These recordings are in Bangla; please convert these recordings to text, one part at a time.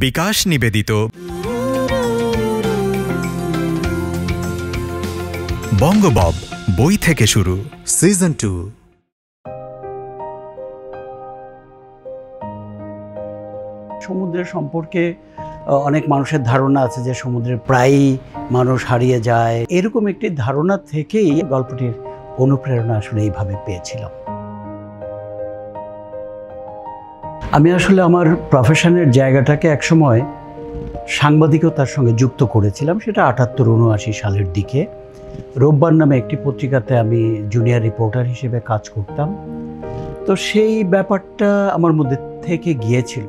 বিকাশ নিবেদিত। বঙ্গবব বই থেকে শুরু। Season two. সমুদ্রের সম্পর্কে অনেক মানুষের ধারণা আছে যে সমুদ্রে প্রায়ই মানুষ হারিয়ে যায়। এরকম একটি ধারণা থেকেই গল্পটির অনুপ্রেরণা আসলে এইভাবে পেয়েছিলাম। আমি আসলে আমার প্রফেশনের জায়গাটাকে একসময় সাংবাদিকতার সঙ্গে যুক্ত করেছিলাম, সেটা আটাত্তর উনআশি সালের দিকে। রোববার নামে একটি পত্রিকাতে আমি জুনিয়র রিপোর্টার হিসেবে কাজ করতাম। তো সেই ব্যাপারটা আমার মধ্যে থেকে গিয়েছিল।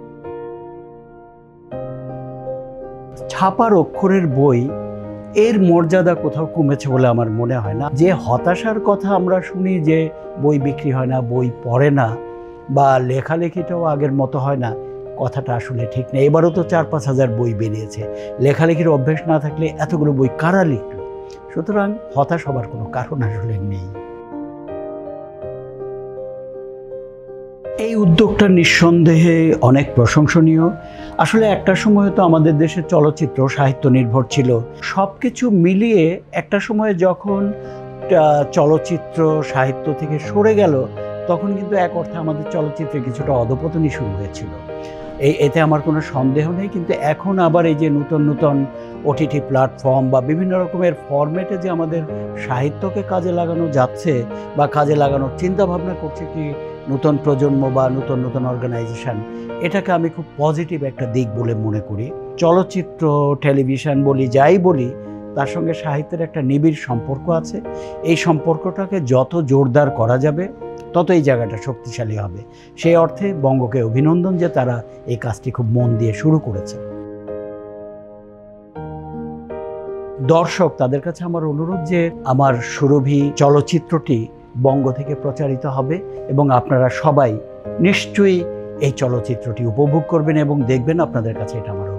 ছাপার অক্ষরের বই এর মর্যাদা কোথাও কমেছে বলে আমার মনে হয় না। যে হতাশার কথা আমরা শুনি যে বই বিক্রি হয় না, বই পড়ে না বা লেখালেখিটাও আগের মতো হয় না, কথাটা আসলে ঠিক নেই। এবারও তো চার পাঁচ হাজার বই বেরিয়েছে। লেখালেখির অভ্যেস না থাকলে এতগুলো বই কারা লিখলো সুতরাং হতাশ হবার কোনো কারণ আসলে নেই। এই উদ্যোগটা নিঃসন্দেহে অনেক প্রশংসনীয়। আসলে একটা সময় তো আমাদের দেশের চলচ্চিত্র সাহিত্য নির্ভর ছিল। সব কিছু মিলিয়ে একটা সময় যখন চলচ্চিত্র সাহিত্য থেকে সরে গেল তখন কিন্তু এক অর্থে আমাদের চলচ্চিত্রে কিছুটা অধপতনই শুরু হয়েছিল। এই, এতে আমার কোনো সন্দেহ নেই, কিন্তু এখন আবার এই যে নতুন নতুন ওটিটি প্ল্যাটফর্ম বা বিভিন্ন রকমের ফরম্যাটে যে আমাদের সাহিত্যকে কাজে লাগানো যাচ্ছে বা কাজে লাগানোর চিন্তা ভাবনা করছে কি নতুন প্রজন্ম বা নতুন নতুন অর্গানাইজেশন এটাকে আমি খুব পজিটিভ একটা দিক বলে মনে করি। চলচ্চিত্র টেলিভিশন বলি, যাই বলি, তার সঙ্গে সাহিত্যের একটা নিবিড় সম্পর্ক আছে। এই সম্পর্কটাকে যত জোরদার করা যাবে তত এই জায়গাটা শক্তিশালী হবে। সেই অর্থে বঙ্গকে অভিনন্দন যে তারা এই কাজটি খুব মন দিয়ে শুরু করেছে। দর্শক, তাদের কাছে আমার অনুরোধ যে আমার সুরভি চলচ্চিত্রটি বঙ্গ থেকে প্রচারিত হবে এবং আপনারা সবাই নিশ্চয়ই এই চলচ্চিত্রটি উপভোগ করবেন এবং দেখবেন আপনাদের কাছে এটা আমার